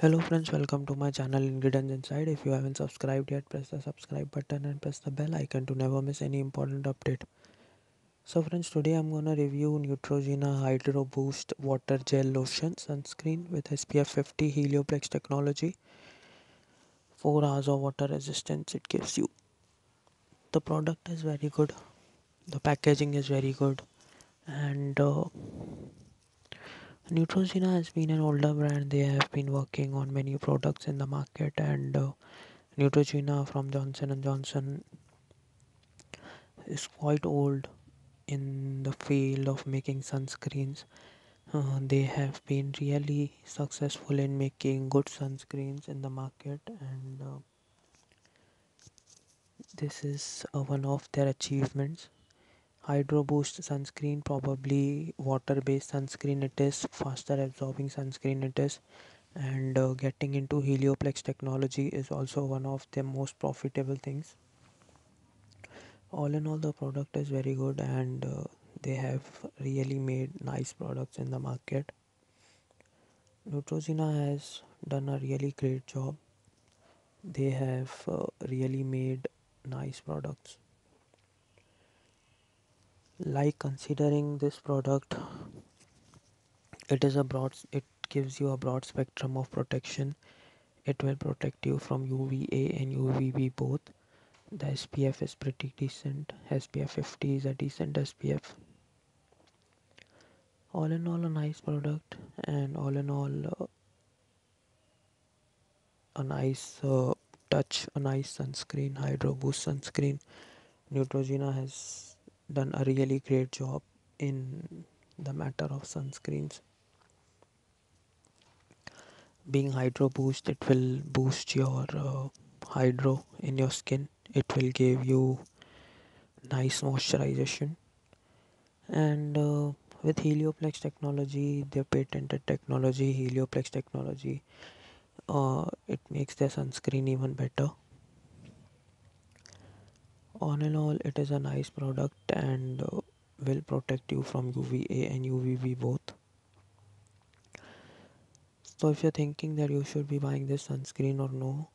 Hello friends, welcome to my channel Ingredients Inside. If you haven't subscribed yet, press the subscribe button and press the bell icon to never miss any important update. So friends, today I'm gonna review Neutrogena Hydro Boost Water Gel Lotion Sunscreen with SPF 50 Helioplex technology. 4 hours of water resistance it gives you. The product is very good. The packaging is very good and uh, Neutrogena has been an older brand. They have been working on many products in the market, and uh, Neutrogena from Johnson and Johnson is quite old in the field of making sunscreens. Uh, they have been really successful in making good sunscreens in the market, and uh, this is uh, one of their achievements. Hydro Boost sunscreen, probably water based sunscreen, it is faster absorbing sunscreen, it is and uh, getting into helioplex technology is also one of the most profitable things. All in all the product is very good and uh, they have really made nice products in the market. Neutrogena has done a really great job. They have uh, really made nice products like considering this product it is a broad it gives you a broad spectrum of protection. It will protect you from UVA and UVB both. The SPF is pretty decent. SPF 50 is a decent SPF all in all a nice product and all in all uh, a nice uh, touch a nice sunscreen hydro boost sunscreen. Neutrogena has done a really great job in the matter of sunscreens. Being hydro boost it will boost your uh, hydro in your skin. It will give you nice moisturization. And uh, with helioplex technology their patented technology helioplex technology uh, it makes their sunscreen even better all in all it is a nice product and uh, will protect you from uva and uvb both. So if you're thinking that you should be buying this sunscreen or no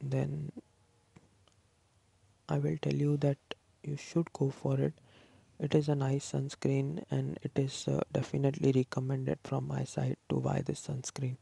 then i will tell you that you should go for it. It is a nice sunscreen and it is uh, definitely recommended from my side to buy this sunscreen